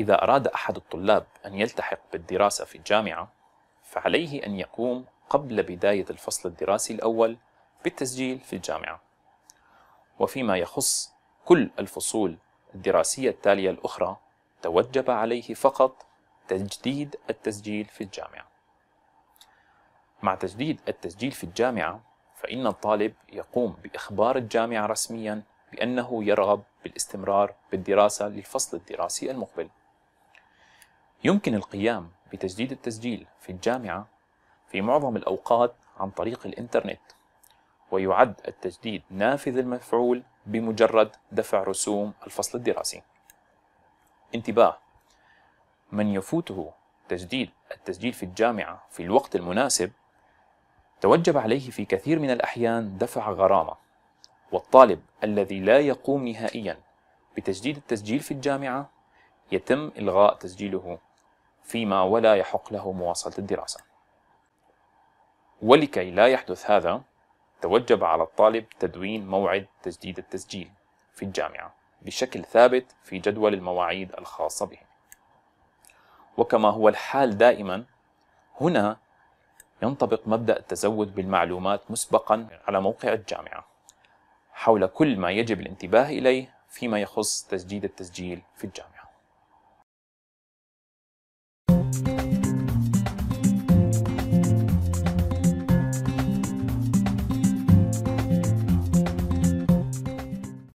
إذا أراد أحد الطلاب أن يلتحق بالدراسة في الجامعة فعليه أن يقوم قبل بداية الفصل الدراسي الأول بالتسجيل في الجامعة. وفيما يخص كل الفصول الدراسية التالية الأخرى توجب عليه فقط تجديد التسجيل في الجامعة. مع تجديد التسجيل في الجامعة فإن الطالب يقوم بإخبار الجامعة رسميا بأنه يرغب بالاستمرار بالدراسة للفصل الدراسي المقبل. يمكن القيام بتجديد التسجيل في الجامعة في معظم الأوقات عن طريق الإنترنت ويعد التجديد نافذ المفعول بمجرد دفع رسوم الفصل الدراسي. انتباه من يفوته تجديد التسجيل في الجامعة في الوقت المناسب توجب عليه في كثير من الأحيان دفع غرامة. والطالب الذي لا يقوم نهائيا بتجديد التسجيل في الجامعة يتم إلغاء تسجيله فيما ولا يحق له مواصلة الدراسة. ولكي لا يحدث هذا توجب على الطالب تدوين موعد تجديد التسجيل في الجامعة بشكل ثابت في جدول المواعيد الخاصة به. وكما هو الحال دائما هنا ينطبق مبدأ التزود بالمعلومات مسبقا على موقع الجامعة. حول كل ما يجب الانتباه إليه فيما يخص تجديد التسجيل في الجامعة.